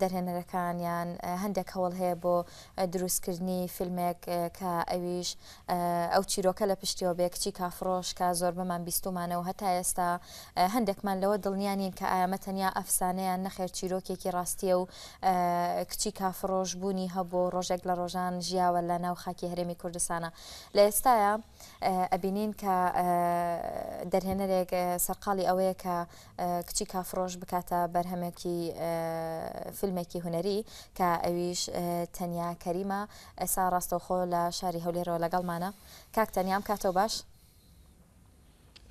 دەرهێنەرەکان یان هەندێک هەوڵ هەیە بۆ دروستکردنی فیلمێک کە ئەویش ئەو چیرۆکە لە پشتیەوە بێ کچی کافرۆش کە زۆر بەمان بیستومانەوە هەتا ئێستا هەندێکمان لەوە دڵنیانین کە ئامە تەنیا ئەفسانەیان نەخێر چیرۆکێکی ڕاستیە و کچی کافرۆش بوونی هەبووەو ڕۆژێک لە ڕۆژان ژیاوە لە ناو خاکی هەرێمی کوردستانا لە ئێستایا ئەبینین کە دەرهێنەرێک سەرقاڵی ئەوەیە کە کچی کافرۆش بکاتە بەرهەمێکی فیلمێکی هوەری کە ئەویش تەنیا کەریمە ئێسا ڕاستەوخۆ لە شاری هەولێرەوە لەگەڵمانە کاک تەنیام کاتەوە باش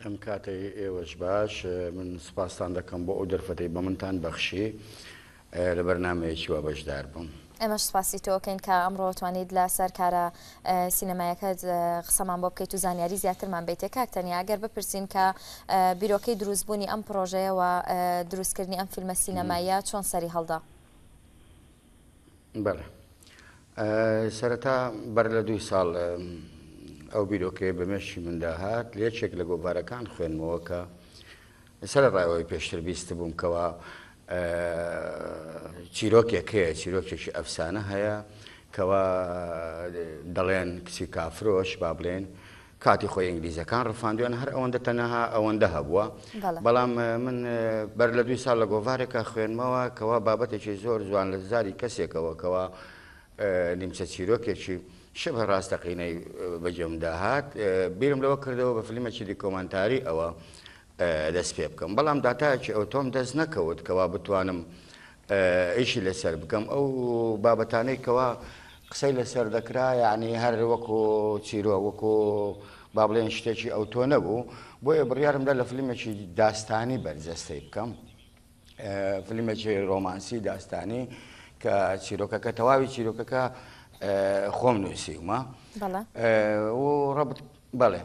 ئەم کاتەی ئێوەش باش من سپاستان دەکەم بۆ ئەو دەرفەتەی بە منتان بەخشی لە بەرنمەیەکی وا بەشدار بووم. ئێمەش سپاسی تۆکەین کە ئەمڕۆ توانیت لە سەر کارە سینەمایەکەت قسەمان بۆ بکەیت و زانیاری زیاترمان بیتێ کاک تەنیا ئەگەر بپرسین کە بیرۆکەی دروستبوونی ئەم پرۆژەیەوە دروستکردنی ئەم فیلمە سینەماییە چۆن سەری هەڵدا؟ بەڵێ سەرەتا بەر لە دوو ساڵ ئەو بیرۆکەیە بە مێشی مندا هات لە یەکێک لە گۆڤارەکان خوێنمەوە کە سەر ڕایەوەی پێشتر بیست بووم کەەوە چیرۆکێک هەیە چیرۆکێکی ئەفسانە هەیە کەوا دەڵێن کچی کافرۆش با بڵێن کاتی خۆی ئینگلیزەکان ڕفاندویان هەر ئەوەندە تەنەها ئەوەندە هەبووە بەڵام من بەر لە دوی ساڵ لە گۆڤارێکە خوێنمەوە کەوا بابەتێکی زۆر جوان لە زاری کەسێکەوە کەوا نیمچە چیرۆکێکی شبه ڕاستەقینەی بەجێمدا هات بیرم لەوە کردەوە بە فلیمەکی دیکۆمانتاری ئەوە دەست پێ بکەم بەڵام داتایەکی ئەوتۆم دەست نەکەوت کەوا بتوانم ئیشی لەسەر بکەم ئەو بابەتانەی کەوا قسەی لەسەر دەکرا یعنی هەر وەکو چیرۆ وەکو با بڵێن شتێکی ئەو تۆ نەبوو بۆیە بڕیارمدا لە فلمێکی داستانی بەرجەستەی بکەم فلمێکی ڕۆمانسی داستانی کە چیرۆکەکە تەواوی چیرۆکەکە خۆم نووسیومە ڕەبت بەڵێ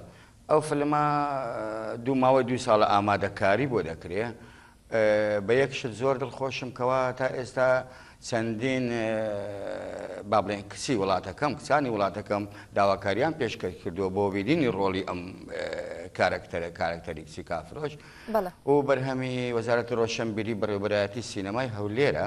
ئەو فلمە دوو ماوەی دوو ساڵە ئامادە کاری بۆ دەکرێ بە یەک شت زۆر دڵ خۆشم کەوا تا ئێستا چەندین با بڵێن کچی وڵاتەکەم کچانی وڵاتەکەم داواکاریان پێشکەش کردووە بۆ ویدینی ڕۆڵی ئەم کارەکتەرە کارەکتەری کچی کافرۆش و بەرهەمی وەزارەتی ڕۆشنبیری بەڕێوبەرایەتی سینەمای هەولێرە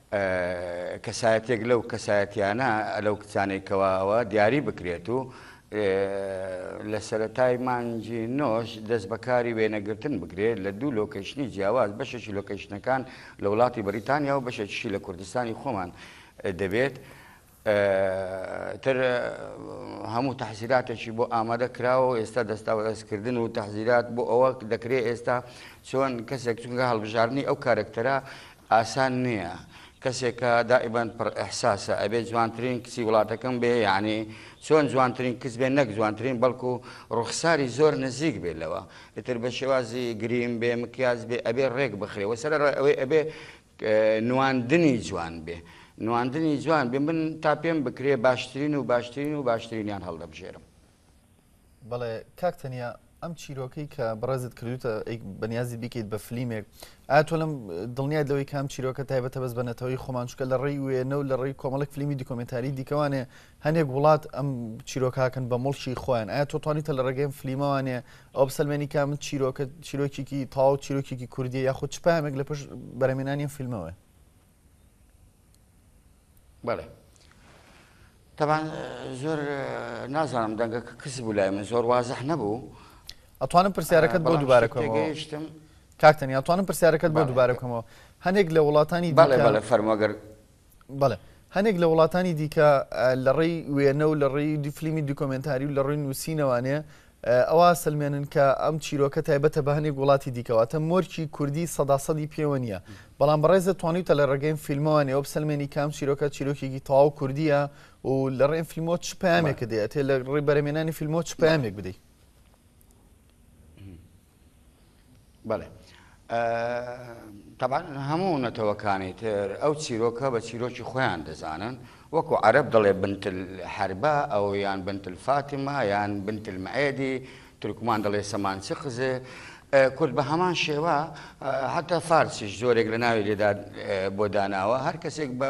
کەسایەتیەک لەو کەسایەتیانە لەو کچانەی کەوا ئەوە دیاری بکرێت و لە سەرەتای مانگی نۆش دەست بەکاری وێنەگرتن بکرێت لە دوو لۆکەیشنی جیاواز بەشێکی لۆکەیشنەکان لە وڵاتی بەریتانیا و بەشێکیشی لە کوردستانی خۆمان دەبێت تر هەموو تەحزیراتێکی بۆ ئامادە کراوە و ئێستا دەستاوەدەستکردن و تەحزیرات بۆ ئەوە دەکرێت ئێستا چۆن کەسێک چونگە هەڵبژاردننی ئەو کارکتەرە ئاسان نییە. کەسێکە دائیبەن پڕ ئەحساسە ئەبێ جوانترین کچی وڵاتەکەم بێ یعنی چۆن جوانترین کچ بێ نەک جوانترین بەڵکو ڕوخساری زۆر نزیک بێ لەوە ئیتر بە شێوازی گریم بێ مکیاز بێ ئەبێ ڕێک بخرێەوە سەر ئەوەی ئەبێ نواندنی جوان بێ نواندنی جوان بێ من تا پێم بکرێ باشترین و باشترین و باشترینیان هەڵدەبژێرم. بەڵێ کاک تەنیا ئەم چیرۆکەی کە بڕێزت کردوتە بەنیازی بیکەیت بە فلیمێک ئا تۆ لەم دڵنیاد لەوەی کام چیرۆکە تایبەتە بەس بە نەتەوەی خۆمانچکە لە ڕێی وێنە و لە ڕێی کۆمەڵک فلیمی دیکۆمنتاری دیکەوانێ هەنێک وڵات ئەم چیرۆکاکەن بە مڵکی خۆیان ئایا تۆ توانیتە لە ڕێگەیم فلیمەوانێ ئەو بسەلمێنی کا من چیرۆکە چیرۆکێکی تاو چیرۆکێکی کوردی یاخود چ پامێک لە پش بەرەمێنانی فیلمەوە بەڵێ تەبان زۆر نازانم دەنگە کز بوو لای من زۆر وازح نەبوو ئەتوانم پرسیارەکەت بۆ دووبارە گەیشتم کاکتەنی ئەتوانم پرسیارەکەت بۆ دووبارە بکەمەوە هەنێک لە وڵاتانی بەڵێ بەڵێ فەرمۆگەر بەڵێ هەنێک لە وڵاتانی دیکە لە ڕێی وێنە و لە ڕێی دیفلیمی دیکۆمنتاری و لە ڕووی نووسینەوانێ ئەوە سلمێنن کە ئەم چیرۆکە تایبەتە بە هەنێک وڵاتی دیکەواتە مۆرکی کوردی سەداسەدی پێوە نیە بەڵام بەڕێزە توانی تە لە ڕێگەیم فیلمەوان ئەو بسەلمێنی کام چیرۆکە چیرۆکێکی تەواو کوردیە و لە ڕێن فیلمۆ چ پامێکە دێت تێ لە ڕێ بەرەمێنانی فیلمۆ چ پامێک بدەیت بەڵێ تەبان هەموو نەتەوەکانی تر ئەو چیرۆکە بە چیرۆکی خۆیان دەزانن وەکو عەرب دەڵێ بنتل حربە ئەو یان بنتل فاتمە یان بنتل مەعێدی ترکمان دەڵێ سەمان چ خزێ کورد بە هەمان شێوە حتا فارسیش زۆرێک لە ناوی لێدا بۆ داناوە هەر کەسێک بە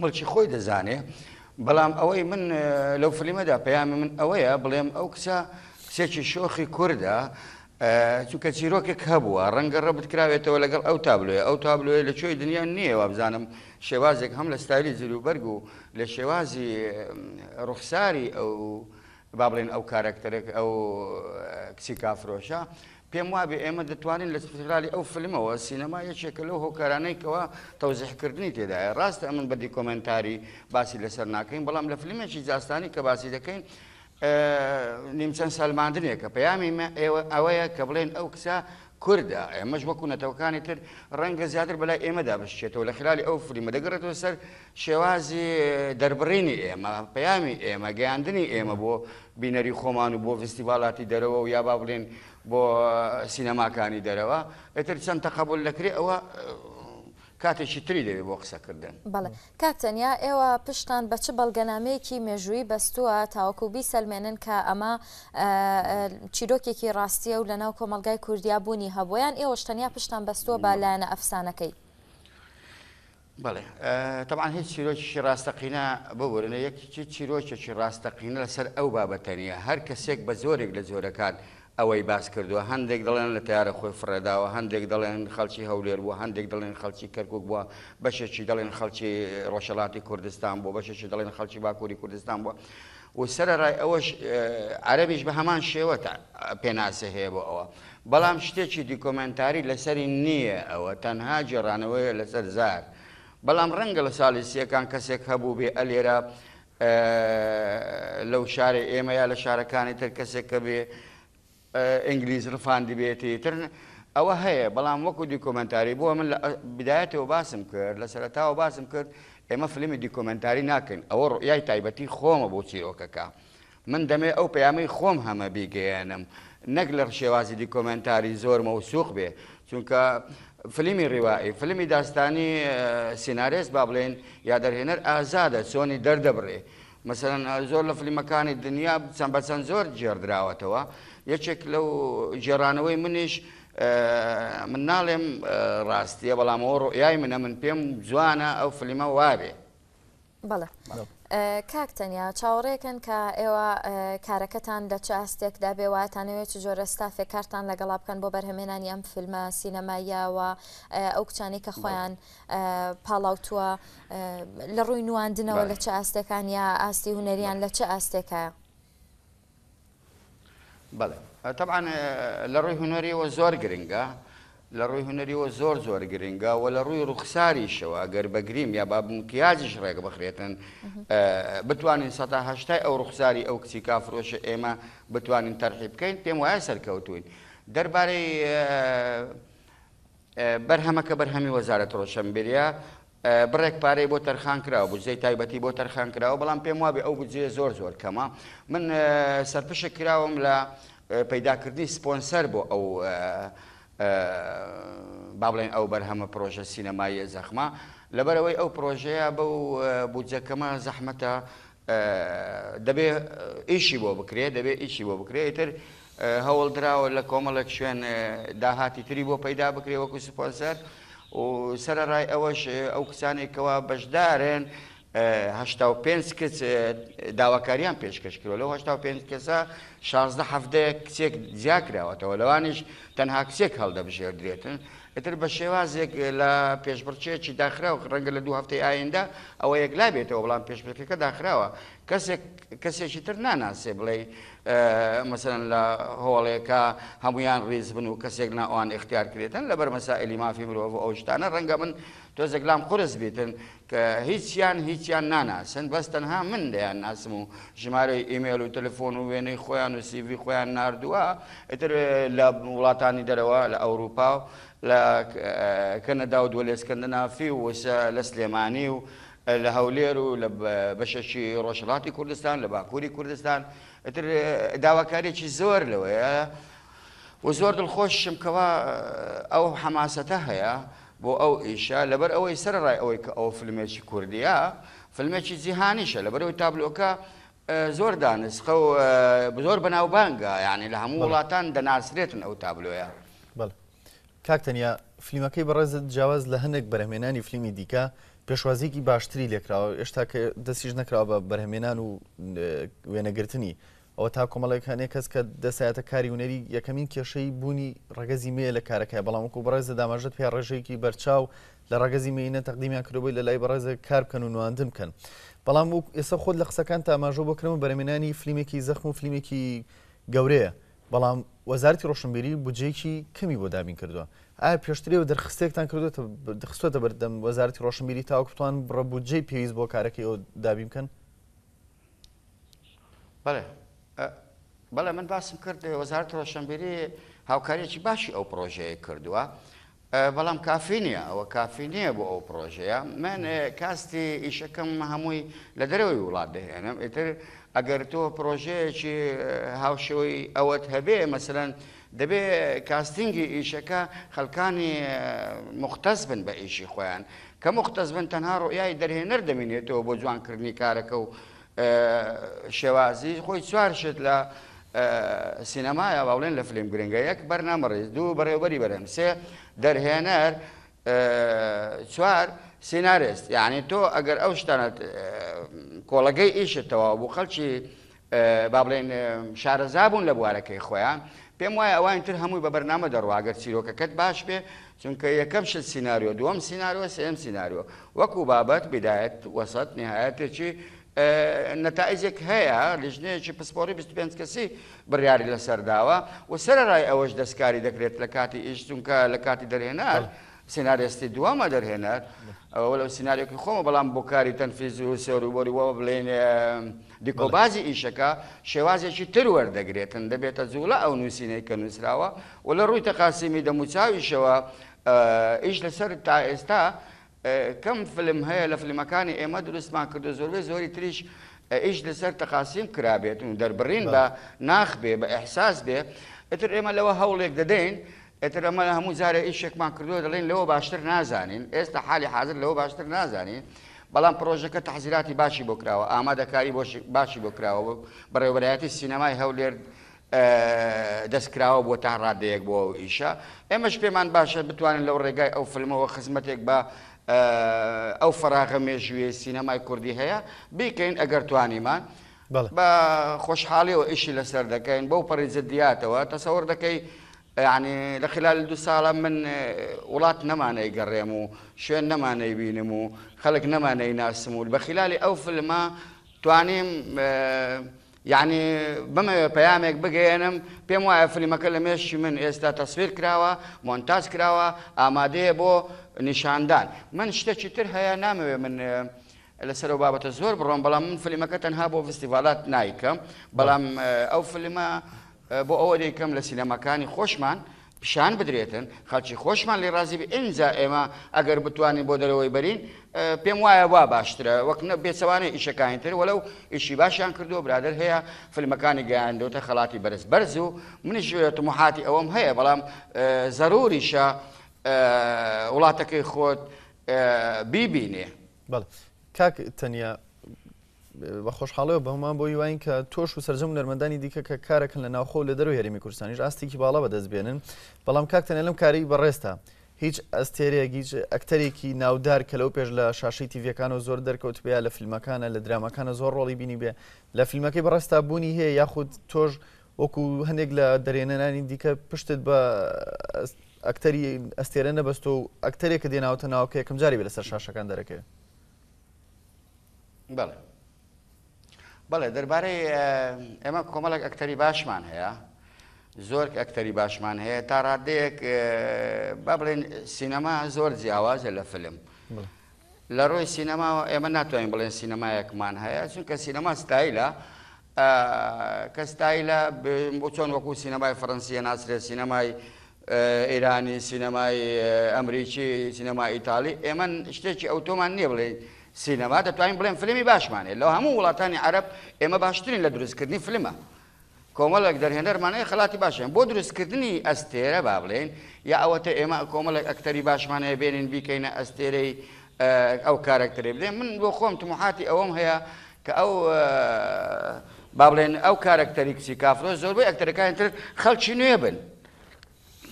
ملکی خۆی دەزانێ بەڵام ئەوەی من لەو فلیمەدا پەیامی من ئەوەیە بڵێم ئەو کچە کچێکی شۆخی کوردە چونکە چیرۆکێک هەبووە ڕەنگە ڕەبت کراوێتەوە لەگەڵ ئەو تابلۆێ ئەو تابلۆێ لە چۆی دنیا نییە وابزانم شێوازێک هەم لە ستایلی جلوبەرگ و لە شێوازی ڕوخساری ئەو با بڵێین ئەو کارەکتەرە ئەو کچی کافرۆشە پێم وابێ ئێمە دەتوانین لە خلالی ئەو فلمەوە سینەما یەکێکە لەو هۆکارانەی کەەوە تەوزیحکردنی تێدایە ڕاستە ئەمن بە دیکۆمنتاری باسی لەسەر ناکەین بەڵام لە فلمێکی جاستانی کە باسی دەکەین نیمچەند سەلماندنێکە پەیامی ئێوە ئەوەیە کە بڵێن ئەو کچە کوردە ئێمەش وەکو نەتەوەکانی تر ڕەنگە زیاتر بەلای ئێمەدا بشێتەوە لە خلالی ئەو فلیمە دەگەڕێتەوە سەر شێوازی دەربڕینی ئێمە، پەیامی ئێمە، گەیاندنی ئێمە بۆ بینەری خۆمان و بۆ ڤستیڤاڵاتی دەرەوە و یا با بڵێن بۆ سینەماکانی دەرەوە، ئیتر چەند تەقەبول دەکرێ ئەوە کاتێکی تری دەوێ بۆ قسەکردن. بەڵێ. کاک تەنیا، ئێوە پشتتان بە چ بەڵگەنامەیەکی مێژوویی بەستووە تاوەکوو بیسەلمێنن کە ئەمە چیرۆکێکی ڕاستییە و لەناو کۆمەڵگای کوردیا بوونی هەبووە یان ئێوەش تەنیا پشتتان بەستووە بە لایەنە ئەفسانەکەی؟ بەڵێ تەبعەن هیچ چیرۆکیشی ڕاستەقینە ببورنە یەکیی چیرۆکێکی ڕاستەقینە لەسەر ئەو بابەتە نیە هەر کەسێک بە جۆرێک لە جۆرەکان ئەوەی باس کردووە هەندێک دەڵێن لە تەیارە خۆی فڕێداوە هەندێک دەڵێن خەڵکی هەولێر بووە هەندێک دەڵێن خەڵکی کەرکک بووە بەشێکی دەڵێن خەڵکی ڕۆژەڵاتی کوردستان بۆ بەشێکی دەڵێن خەڵکی باکووری کوردستان بووە و سەرەڕای ئەوەش عەرەبیش بە هەمان شێوە پێناسە هەیە بۆ ئەوە، بەڵام شتێکی دیکۆمێنتاری لەسەری نییە، ئەوە تەنها گێڕانەوەیە لەسەر زار، بەڵام ڕەنگە لە ساڵی سیەکان کەسێک هەبووبێ ئەلێرە لەو شارەی ئێمە یا لە شارەکانی تر کەسێک کە بێ ئینگلیز ڕفاندبێت ئیتر ئەوە هەیە بەڵام وەکو دیکۆمنتاری بووە من لە بدایەتەوە باسم کرد لە سەرتاوە باسم کرد ئێمە فلمی دیکۆمنتاری ناکەین ئەوە ڕۆیای تایبەتی خۆمە بۆ چیرۆکەکە من دەمێ ئەو پەیامی خۆم هەمە بیگەیەنم نەک لە شێوازی دیکۆمنتاری زۆر مەوسوق بێ چونکە فلیمی ڕیوائی فلیمی داستانی سینارێس با بڵێن یا دەرهێنەر ئازادە چۆنی دەردەبڕێ مەسەلەن زۆر لە فلیمەکانی دنیا چەند بە چەند زۆر گێڕدراوەتەوە یەکێک لەو گێڕانەوەی منیش من ناڵێم ڕاستیە بەڵام ئەوە ڕۆیای منە من پێم جوانە ئەو فلیمە وابێ بەڵێ کاک تەنیا چاوەڕێکن کە ئێوە کارەکەتان لە چ ئاستێکدا بێ وایەتانەوێت چ جۆرە ستافێک کارتان لەگەڵا بکەن بۆ بەرهەمێنانی ئەم فیلمە سینەماییەوە ئەو کچانی کە خۆیان پاڵاوتووە لە ڕووی نواندنەوە لە چ ئاستێکان یا ئاستی هونەریان لە چ ئاستێکایە؟ بەڵێ تەبان لە ڕووی هونەریەوە زۆر گرنگە لە ڕووی هونەریەوە زۆر زۆر گرنگە و لە ڕووی ڕوخساریشەوە گەر بەگریم یا با مکیاجیش ڕێک بخرێتن بتوانین سەهشتای ئەو ڕوخساری ئەو کچی کافرۆشە ئێمە بتوانین تەرحی بکەین پێم وایە سەرکەوتوین دەربارەی بەرهەمەکە بەرهەمی وەزارەت ڕۆشەنبیریە، بڕێک پارەی بۆ تەرخانکراوە، بودجەی تایبەتی بۆ تەرخانکراوە، بەڵام پێم وابێ ئەو بودجەیە زۆر زۆر کەمە. من سەرپشک کراوم لە پەیداکردنی سپۆنسەر بۆ ئەو با بڵێن ئەو بەرهەمە پڕۆژە سینەماییە زەخمە، لەبەرئەوەی ئەو پڕۆژەیە بەو بودجە کەمە زەحمەتە دەبێ ئیشی بۆ بکرێ دەبێ ئیشی بۆ بکرێ ئیتر هەوڵ دراوە لە کۆمەڵێک شوێن داهاتی تری بۆ پەیدا بکرێ وەکو سپۆنسەر و سەرەڕای ئەوەش ئەو کچانێک کەوا بەشدارن هەشتا و پێنج کچ داواکاریان پێشکەش کرد لەو هەشتا و پێنج کەسە شازدە هەفتەیە کچێک جیا کراوەتەوە لەوانیش تەنها کچێک هەڵدەبژێردرێتن ئیتر بە شێوازێک لە پێشبڕکێیەکی داخراو کە ڕەنگە لە دوو هەفتەی ئایندە ئەوە یەکلا بێتەوە، بەڵام پێشبڕکێکە داخراوە. کەسێک کەسێکی تر ناناسێ بڵێ مەسەلەن لە هۆڵێکە هەموویان ڕیز بن و کەسێک نا ئەوان ئیختیار کرێتن لەبەر مەسائیلی مافی مرۆڤ و ئەو شتانە ڕەنگە من تۆزێک لام قورس بیتن کە هیچیان هیچیان ناناسن بەس تەنها من دەیان ناسم و ژمارەی ئیمێل و تەلفۆن و وێنەی خۆیان و سیڤی خۆیان نردووە ئیتر لە وڵاتانی دەرەوە لە ئەوروپا و لە کەنەدا و دووەلێسکەندنافی و وسە لە سلێمانی و لە هەولێر و لە بەشەشی ڕۆژهڵاتی کوردستان لە باکووری کوردستان ئیتر داواکارێکی زۆر لەوەیە و زۆر دڵخۆشم کەوا ئەو حەماسەتە هەیە بۆ ئەو ئیشە لەبەر ئەوەی سەرەڕای ئەوەی کە ئەوە فلمێکی کوردییە فلمێکی جیهانیشە لەبەرئەوەی تابلۆکە زۆر دانسقە و زۆر بەناوبانگە یعنی لە هەموو وڵاتان دەناسرێتن ئەو تابلۆیە بەڵێ کاک تەنیا فلیمەکەی بەڕێزت جیاواز لە هەندێک بەرهمێنانی فلیمی دیکە پێشوازیکی باشتری لێکراوە ئێشتا کە دەستیش نەکراوە بە بەرهمێنان و وێنەگرتنی ئەوە تا کۆمەڵێک هەنێ کەس کە دەسایەتە کاری ونەری یەکەمین کێشەی بوونی ڕگەزی مێ لە کارەکەی بەڵام وکو بەڕێزە داماژت پێ ڕێژەیەکی بەرچاو لە ڕگەزی مێینە تەقدیمیان کردەوەی لە لای بەڕێزە کار بکەن و نواندن بکەن بەڵام وک ئێستا خۆت لە قسەکان تاماژە بۆ کرەوە بەرەمێنانی فلیمێکی زەخم و فلیمێکی گەورەیە بەڵام وەزارتی ڕۆشنبیری بودجەیەکی کەمی بۆ دابین کردووە ئایا پێشترەوە دەرخستێکتان کردوێتە دەخستێتە بەردەم وەزارتی ڕۆشنبیری تاوەکتوان بڕە بودجەی پێویست بۆ کارەکەی ئەو دابین بکەن بەڵێ بەڵێ من باسم کرد وەزارەت ڕۆشنبیری هاوکاریەکی باشی ئەو پرۆژەیە کردووە بەڵام کافی نییە ئەوە کافی نییە بۆ ئەو پرۆژەیە من کاستی ئیشەکەم هەمووی لە دەرەوەی وڵات دەهێنم ئیتر ئەگەر تۆ پرۆژەیەکی هاوشەوەی ئەوەت هەبێ مەسەن دەبێ کاستینگی ئیشەکە خەلکانی موختەس بن بە ئیشی خۆیان، کە موختەس بن تەنها روئیای دەرهێنەر دەمینێتەوە بۆ جوان کردنی کارەکە و شێوازی خۆی چوار شت لە سینەمایە با بڵێن لە فلیم گرنگە یەک بەرنامەڕیز دوو بەڕێوبەری بەرهەم سێ دەرهێنەر چوار سینارێست یعنی تۆ ئەگەر ئەو شتانت کۆڵەگەی ئیشت تەواو بوو خەلکی با بڵێین شارەزا بوون لە بوارەکەی خۆیان، پێم وایە ئەوانی تر هەمووی بە بەرنامە دەڕوا گەر چیرۆکەکەت باش بێ، چونکە یەکەم شت سیناریۆ، دووەم سیناریۆ، سێیەم سیناریۆ، وەکوو بابەت، بدایەت، وەسەت، نیهایەت، تێچووی نەتائیجێک هەیە، لیژنەیەکی پسپۆڕی بیست و پێنج کەسی بڕیاری لەسەر داوە و سەرەڕای ئەوەش دەستکاری دەکرێت لە کاتی ئیش، چونکە لە کاتی دەرهێنەر سینارێستی دووەمە دەرهێنەر، ئەوە لەو سیناریۆکەی خۆمە، بەڵام بۆ کاری تەنفیزی و سێروبۆری وا بڵێین، دیکۆبازی ئیشەکە شێوازێکی تر وەردەگرێتن دەبێتە جووڵە ئەو نووسینەی کە نووسراوە و لە ڕووی تەقاسیمی دەموچاویشەوە ئیش لەسەر تا ئێستا کەم فلم هەیە لە فلمەکانی ئێمە دروستمان کردو زۆربەی زۆری تریش ئیش لەسەر تەقاسیم کرابێت و دەربڕین بە ناخ بێ بە ئیحساس بێ ئیتر ئێمە لەوە هەوڵێک دەدەین ئیتر ئەمە هەموو جارێ ئیشێکمان کردووە دەڵێن لەوە باشتر نازانین، ئێستا حالی حازر لەوە باشتر نازانین، بەڵام پڕۆژەکە تەحزیراتی باشی بۆ کراوە، ئامادەکاری باشی بۆ کراوە و بەڕێوەبەرایەتی سینەمای هەولێر دەستکراوە بۆ تا ڕادەیەک بۆ ئەو ئیشە ئێمەش پێمان باشە بتوانن لەو ڕێگای ئەو فلمەوە خزمەتێک بە ئەو فەراغە مێژوویە سینەمای کوردی هەیە بیکەین ئەگەر توانیمان بە خۆشحاڵیەوە ئیشی لەسەر دەکەین بەو پەڕی جدیاتەوە تەسەوەڕ دەکەی یعنی لە خلال دوو ساڵە من وڵات نەمانەی گەڕێم و شوێن نەمانەی بینم و خەڵک نەمانەی ناسم و بە خلالی ئەو فلمە توانیم یعنی بمەوێ پەیامێک بگەێنم پێم وایە فلیمەکە لە مێشی من ئێستا تەسویر کراوە مۆنتاز کراوە ئامادەیە بۆ نیشاندان من شتێکی تر هەیە نامەوێ من لەسەر ئەو بابەتە زۆر بڕۆم بەڵام من فلیمەکە تەنها بۆ فستیڤالات نایکەم بەڵام ئەو فلیمە بۆ ئەوە دەیکەم لە سینەماکانی خۆشمان پیشان بدرێتن خەڵکی خۆشمان لێ ڕازی بە ئینجا ئێمە ئەگەر بتوانین بۆ دەرەوەی بەرین پێم وایە وا باشترە وەک نە بێچەوانە ئیشەکانی تر وەلو ئیشی باشیان کردو برادر هەیە فیلمەکانی گەیاندۆتە خەڵاتی بەرز بەرز و منیش تموحاتی ئەوەم هەیە بەڵام زەروریشە وڵاتەکەی خۆت بیبینێ بەڵێ کاک تەنیا بە خۆشحاڵەوە بەمان بۆ هیواین کە تۆش و سرجەم نەرمەندانی دیکە کە کارەکەن لە ناوخۆ لە دەرو هەرمی کوردستانیش ئاستێکی باڵا بەدەست بێنن بەڵام کاکتەنە لەم کاری بەڕێستا هیچ ئەستێرێک هیچ ئەکتەرێکی ناودار کە لەو پێش لە شاشی تیڤەکانەوە زۆر دەرکەوت بێ لە فیلمەکانە لە درامەکانە زۆر ڕۆڵی بینی بێ لە فیلمەکەی بەڕێستا بوونی هەیە یاخود تۆش وەکو هەندێک لە دەرێنەرانی دیکە پشتت بە ئەکتەری ئەستێرە نەبەستۆ و ئەکتەرێکت هێناوەتە ناو کە یەکەم جاری بێ لەسەر شاشەکان دەرەکەوێ. بەڵێ بەڵێ دەربارەی ئێمە کۆمەڵێک ئەکتەری باشمان هەیە زۆر ئەکتەری باشمان هەیە تا ڕادەیەک با بڵێن سینەما زۆر جیاوازە لە فلم لە ڕۆی سینەماوە ئێمە ناتوانین بڵێن سینەمایەکمان هەیە چونکە سینەما ستایلە ئە کە ستایلە ب بۆ چۆن وەکوو سینەمای فڕنسی ئەناسرێ، سینەمای ئە ئیرانی، سینەمای ئە ئەمریکی، سینەمای ئیتاڵی، ئێمە شتێکی ئەوتۆمان نییە بڵێین سینەما، دەتوانین بڵێین فلمی باشمان هەیە، لە هەموو وڵاتانی عەرەب ئێمە باشترین لە دروست کردنی فلمە، کۆمەڵێک دەرهێنەرمان هەیە خەڵاتی باش هەیە، بۆ دروست کردنی ئەستێرە با بڵێین یا ئەوەتە ئێمە کۆمەڵێک ئەکتەری باشمان هەیە بێنین بیکەینە ئەستێرەی ئەو کارەکتەرەی بدەین من بۆ خۆم تموحاتی ئەوەم هەیە کە ئەو با بڵێن ئەو کارەکتەری کچی کافرۆ زۆربەی ئەکتەرەکانی تر خەڵکی نوێ بن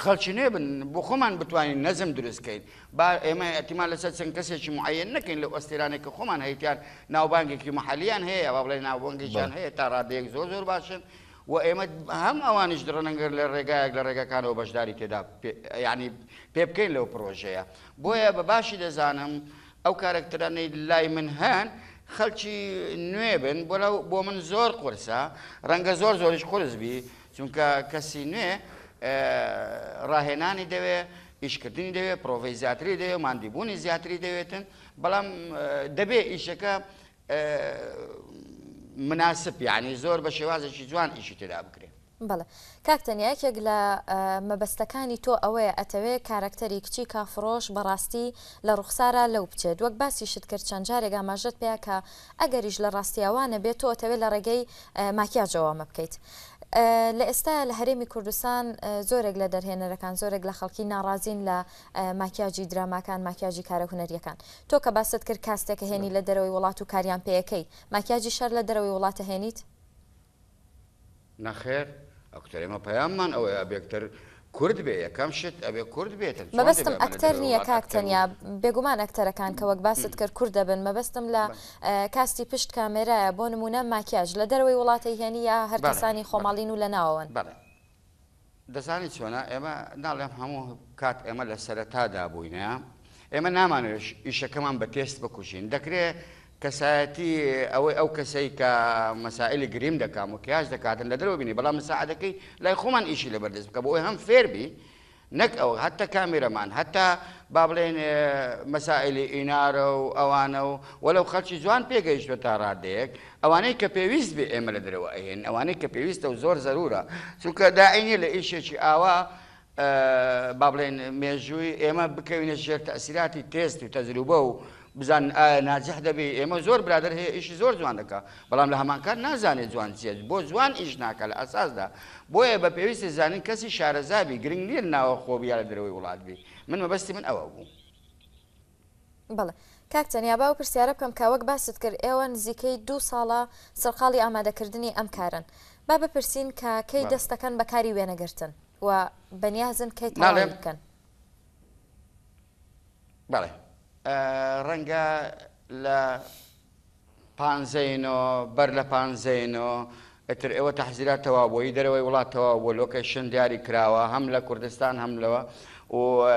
خەڵکی نوێ بن بۆ خۆمان بتوانین نەزم دروستکەین با ئێمە ئەتیمان لەسەر چەند کەسێکی معەن نەکەین لە ئۆستێرانێک کە خۆمان هەیتیان ناوبانگێکی محلیان هەیە با بڵێ ناوبنگێکیان هەیە تا ڕادەیەک زۆر زۆر باشن و ئێمە هەم ئەوانیش دڕنەگەر لە ڕێگایەک لە ڕێگەکانەوە بەشداری تێدا ینی پێ بکەین لەو پرۆژەیە. بۆیە بە باشی دەزانم ئەو کارەکتەرانەی لای من هەن خەلکی نوێ بن بۆلەو بۆ من زۆر قورسە ڕەنگە زۆر زۆریش قورس بی چونکە کەسی نوێ ڕاهێنانی دەوێ ئیشکردنی دەوێ پرۆڤی زیاتری دەوێ مادیبوونی زیاتری دەوێتن بەڵام دەبێ ئیشەکە مناسب یعنی زۆر بە شێوازێکی جوان ئیشی تێدا بکرێت بەڵێ کاک تەنیا یەکێک لە مەبەستەکانی تۆ ئەوەیە ئەتەوێ کارەکتەری کچی کافرۆش بەڕاستی لە ڕوخسارا لەو بچێت وەک باسیشت کرد چەند جارێک ئاماژەت پێیا کە ئەگەریش لە ڕاستیا وا نەبێت تۆ ئەتەوێ لە ڕێگەی ماکیاجەوە ئەمە بکەیت لە ئێستایا لە هەرێمی کوردستان زۆرێک لە دەرهێنەرەکان زۆرێک لە خەڵکی ناڕازین لە ماکیاجی دراماکان ماکیاجی کارە هوەریەکان تۆ کە باست کرد کاستێکە هێنی لە دەرەوەی وڵات و کاریان پێەکەی ماکیاجی شەر لە دەرەوەی وڵاتە هێنیت نەخێر ئەکتەر ئێمە پەیاممان ئەوەیە ئەبێ ئەکتەر کورد بێ یەکەم شت ئەبێ کورد بێتن چۆن مەبەستم دەبێ ئەمانە ئەکتەر دەبێ نییە وڵات کاک ئەکتەر تەنیا و بێگومان ئەکتەرەکان کە وەک باست کرد کورد دەبن مەبەستم لە بەس ئە، کاستی پشت کامێرایە بۆ نموونە ماکیاژ لە دەرەوەی وڵاتە یهنی یا هەر بەڵێ کەسانی بەڵێ خۆماڵین و لە ناوەوەن. بەڵێ. دەزانی چۆنە ئێمە ناڵێم هەموو کات ئێمە لە سەرەتادا بووینە ئێمە نامانوێش ئیشەکەمان بە تێست بکوژین دەکرێ کەسایەتی ئەوەی ئەو کەسەی کە مەسائلی گریم دەکام و کیاش دەکاتن لە دەرەوە بینی بەڵام مساعدەکەی لای خۆمان ئیشی لە بەردەست بکە بۆ ئەوی هەم فێربی نەک ئەو هەتە کامێرەمان هەتا با بڵێن مەسائلی ئینارە و ئەوانە و وەلو خەلکی جوان پێگەیشتوە تا ڕادەیەک ئەوانەی کە پێویست بێ ئێمە لە درەوە ئەهێن ئەوانەی کە پێویستە و زۆر زەرورە چونکە داعینە لە ئیشێکی ئاوا با بڵێن مێژووی ئێمە بکەوینە ژێر تەسیراتی تێست و تەجروبە و بزانن ئایا ناجح دەبی ئێمە زۆر برادەر هەیە ئیشی زۆر جوان دەکا بەڵام لە هەمانکات نازانێت جوان چیە بۆ جوان ئیش ناکە لە ئەساسدا بۆیە بە پێویستی زانین کەسی شارەزابی گرنگ نیە ناوە خۆبی یا لە دەرەوەی وڵات بی من مەبەستی من ئەوە بوو. بەڵێ کاک تەنیا با ئەو پرسیارە بکەم کە وەک باست کرد ئێوە نزیکەی دوو ساڵە سەرقاڵی ئامادەکردنی ئەم کارەن با بپرسین کە کەی دەست دەکەن بە کاری وێنەگرتن و بەنیازن کەی تەواوی بکەن؟ بەڵێ ڕەنگە لە پانزەینۆ بەر لە پانزەینۆ ئەتر ئێوە تەحزیرا تەوابووی دەرەوەی وڵات تەواو بۆ لۆکەشن دیاری کراوە هەم لە کوردستان هەم لەوە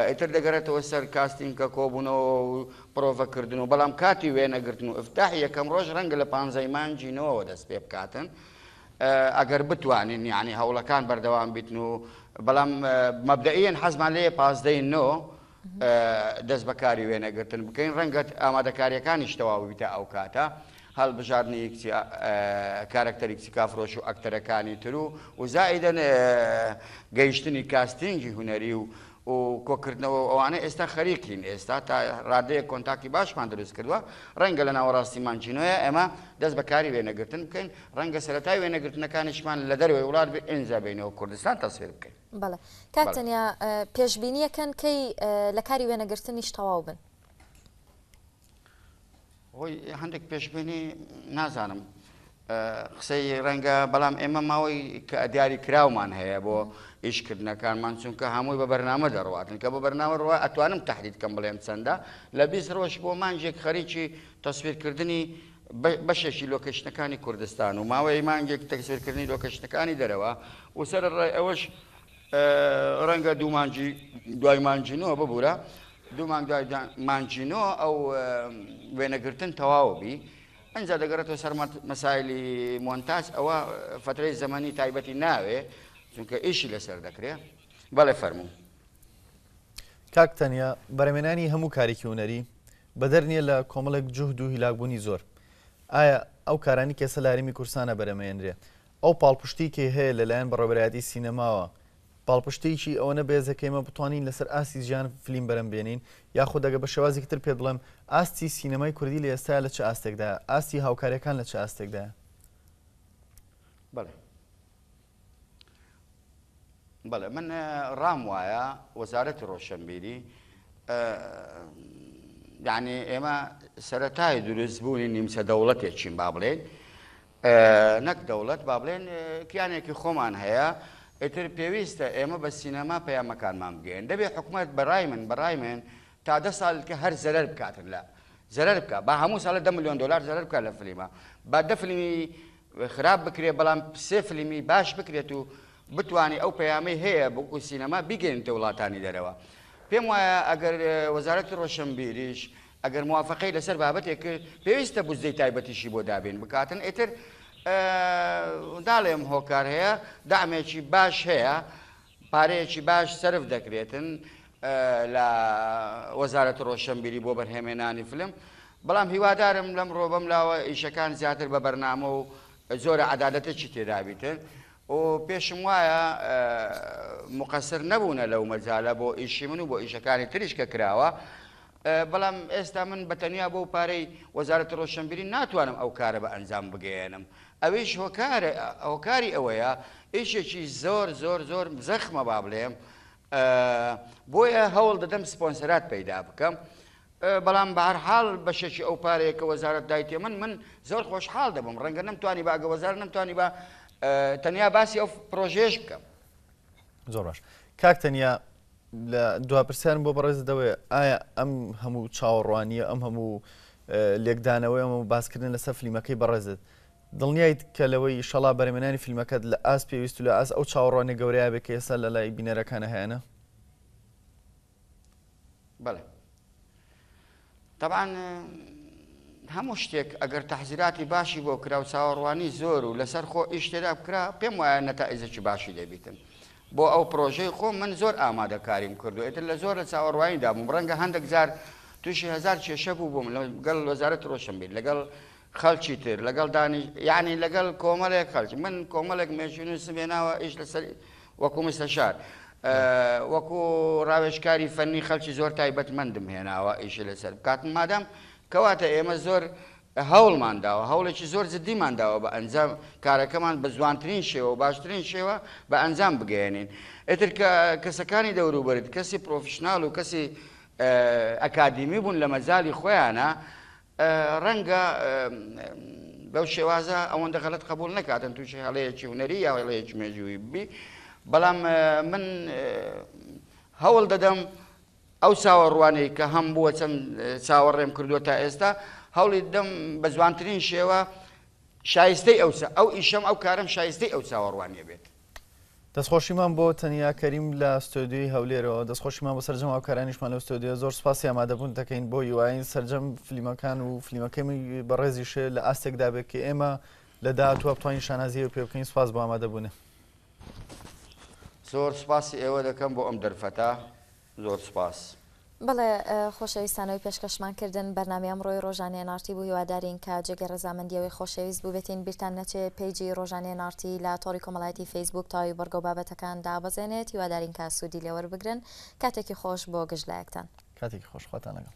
ئیتر دەگەڕێتەوە سەر کاستین کە کۆبوونەوە و پرۆڤەکردن و بەڵام کاتی وێنەگرتن و ئفتاح یەکەم ڕۆژ ڕەنگە لە پانزەی مانجینەوەەوە دەست پێ بکاتن ئەگەر بتوانین یانی هەوڵەکان بەردەوام بیتن و بەڵام مەبدەئیەن حەزمان لێ پازدەی نۆ دەست بەکاری وێنەگرتن بکەین ڕەنگەت ئامادەکاریەکانیش تەواوبیتە ئەو کاتە هەڵبژاردنی کارکتەری کچی کافرۆش و ئەکتەرەکانی تر و و زائیدەن گەیشتنی کاستینگی هوەری و و کۆکردنەوە و ئەوانە ئێستا خەریکین ئێستا تا ڕادەیەک کۆنتاکی باشمان دروست کردوە ڕەنگە لە ناوەڕاستی مانجینۆیە ئێمە دەست بە کاری وێنەگرتن بکەین ڕەنگە سەرەتای وێنەگرتنەکانیشمان لە دەرەوەی وڵات بێ ئینجا بینەوە کوردستان تەسویر بکەین بەڵێ کاک تەنیا پێشبینیەکەن کەی لە کاری وێنەگرتنیش تەواو بن هۆی هەندێک پێشبینی نازانم قسەی ڕەنگە بەڵام ئێمە ماوەی کە ئەدیاری کراومان هەیە بۆ ئیشکردنەکانمان چونکە هەمووی بە بەرنامە دەڕاتن کە بە بەرنامە ڕوە ئەتوانم تحریت کەم بڵێم چەندە لە بیست ڕۆژ بۆ مانجێک خەریکی تەسویرکردنی بەشێکی لۆکەشتەکانی کوردستان و ماوەی مانگێک تەسویرکردنی لۆکەشتەکانی دەرەوە و سەر ڕای ئەوەش ڕەنگە دوو مانگی دوای مانگی نۆ ببورە دوو مانگ دوای مانگی نۆ ئەو وێنەگرتن تەواو بی ئەجا دەگەڕێتەوە سەر مەسایلی مۆنتاج ئەوە فترەی زەمەنی تایبەتی ناوێ چونکە ئیشی لەسەر دەکرێ بەڵێ فەرموو کاک تەنیا بەرەمێنانی هەموو کارێکی هوەری بەدەر نییە لە کۆمەڵێک جوهد و هیلاکبوونی زۆر ئایا ئەو کارانی کێسە لارمی کورسانە بەرەمەێنرێ ئەو پاڵپشتیی کەی هەیە لە لایەن بەڕێوەبەرایەتی سینەماوە، پاڵپشتییەکی ئەوەنە بەێزە کە ئێمە بتوانین لە سەر ئاستی جیهان فلیم بەرەم بێنین، یاخود ئەگە بە شێوازێکی تر پێت بڵێم ئاستی سینەمای کوردی لە ئێستایا لە چ ئاستێکدایە؟ ئاستی هاوکارییەکان لە چ ئاستێکدایە؟ بەڵێ. بەڵێ من ڕام وایە وەزارەتی ڕۆشەنبیری یعنی ئێمە سەرەتای دروستبوونی نیمچە دەوڵەتێکین با بڵێین نەک دەوڵەت با بڵێن کیانێکی خۆمان هەیە ئیتر پێویستە ئێمە بە سینەما پەیامەکانمان بگەین دەبێ حکومەت بە رای من بە رای من تا دە سال کە هەر زەرەر بکاتن لە زەرەر بکە با هەموو ساڵە دە ملیۆن دلار زەرەر بکە لە فلیمە با دە فلیمی خراپ بکرێ بەڵام سێ فلیمی باش بکرێت و بتانی ئەو پەیامەی هەیە بکو سینەما بیگەین تە وڵاتانی دەرەوە پێم وایە ئەگەر وەزارەتی ڕۆشنبیریش ئەگەر موافەقەی لەسەر بابەتێک کرد پێویستە بودجەی تایبەتیشی بۆ دابین بکاتن ئیتر ناڵێم هۆکار هەیە دامێکی باش هەیە پارەیەکی باش سرف دەکرێتن لە وەزارەت ڕۆشنبیری بۆ بەرهێمێنانی فلم بەڵام هیوادارم لەم ڕۆبەم لاوە ئیشەکان زیاتر بە بەرنامە و زۆرە عدالەتێکی تێدابیتن و پێشم وایە مقەسر نەبوونە لەو مەجالە بۆ ئیشی من و بۆ ئیشەکانی تریش کە کراوە بەڵام ئێستا من بە تەنیا بەو پارەی وەزارەتی ڕۆشنبیری ناتوانم ئەو کارە بە ئەنجام بگەیەنم، ئەویش هۆکار هۆکاری ئەوەیە ئیشێکی زۆر زۆر زۆر زەخمە با بڵێم بۆیە هەوڵ دەدەم سپۆنسەرات پەیدا بکەم، بەڵام بە هەرحاڵ بەشێکی ئەو پارەیە کە وەزارەت دایتێ من من زۆر خۆشحاڵ دەبم، ڕەنگە نەمتوانی با ئەگە وەزارەت نەمتوانی با تەنیا باسی ئەو پرۆژەیەش بکەم. زۆر باش کاک تەنیا لە دوا پرسیارم بۆ بەڕێز دەوێ ئایا ئەم هەموو چاوەڕوانیە ئەم هەموو لێکدانەوەی ئەمە باسکردن لەسەر فلیمەکەی بەڕێزت دڵنیایت کە لەوەی شەڵا بەرەمێنانی فیلمەکەت لە ئاس پێویست و لە ئاس ئەو چاوەڕوانە گەورەیە بێ کە ئێستا لە لای بینەرەکانە هەیەە بەڵێ تەبان هەموو شتێک ئەگەر تەحزیراتی باشی بۆ کرا و چاوەڕوانی زۆر و لەسەر خۆ ئیش تێدا بکرا پێم وایە نەتائیزەکی باشی دەبیتن بۆ ئەو پرۆژەی خۆ من زۆر ئامادەکاریم کردو ئێتر لە زۆر لە چاوەڕوانی دابووم ڕەنگە هەندێک جار تووشی هزار کێشە بوو بووم لەگەڵ وەزارەت ڕۆشن بیت لەگەڵ خەڵکی تر لەگەڵ دانیش یانی لەگەڵ کۆمەڵێک خەڵک من کۆمەڵێک مێژوونووسم هێناوە ئیش لەسەر وەکو مستەشار وەکو ڕاوێژکاری فەنی خەڵکی زۆر تایبەتمەندم هێناوە ئیشی لەسەر بکات مادەم کەواتە ئێمە زۆر هەوڵمان داوە هەوڵێکی زۆر زدیمان داوە بە ئەنجام کارەکەمان بە جوانترین شێوە و باشترین شێوە بە ئەنجام بگەێنین ئتر کە کەسەکانی دەوروبرد کەسی پرۆفشنال و کەسی ئەکادیمی بوون لە مەزای خۆیانە ڕەنگە بەو شێوازە ئەوەندە غەلەت قبول نەکاتن تووشی هەڵەیەکی هونەری یا هەڵەیەکی مێژووی بی بەڵام من هەوڵ دەدەم ئەو چاوەڕوانەی کە هەم بووە چەند چاوەڕێم کردووە تا ئێستا هەوڵی دەم بە جوانترین شێوە شایستەی ئەوسە ئەو ئیشەم ئەو کارم شایستەی ئەو چاوەڕوانیە بێت دەستخۆشیمان بۆ تەنیا کەریم لە ستۆدیۆی هەولێرەوە دەستخۆشیمان بۆ سەرجەم هاوکارانیشمان لەو ستۆدیۆ زۆر سپاسی ئامادەبوون دەکەین بۆ هیواین سەرجەم فلیمەکان و فلیمەکەمی بەڕێزیش لە ئاستێکدا بێت کە ئێمە لە داهاتووە بتوانین شانازیەوە پێ بکەین سپاس بۆ ئامادەبوونە زۆر سپاسی ئێوە دەکەم بۆ ئەم دەرفەتە زۆر سوپاس. بەڵێ خۆشەویستان ئەوەی پێشکەشمان کردن بەرنامەی ئەمڕۆی ڕۆژانی ئێن ئاڕ تی بوو هیوادارین کە جێگەی ڕەزامەندی ئەوی خۆشەویست بووبێتین بیرتان نەچێ پەیجی ڕۆژانی ئێن ئاڕ تی لە تۆڕی کۆمەڵایەتی فەیسبووک تەواوی بڕگە و بابەتەکان دابەزێنێت هیوادارین کە سوودی لێ وەربگرن کاتێکی خۆش بۆ گشت لایەکتان. کاتێکی خۆش خواتان لەگەڵ.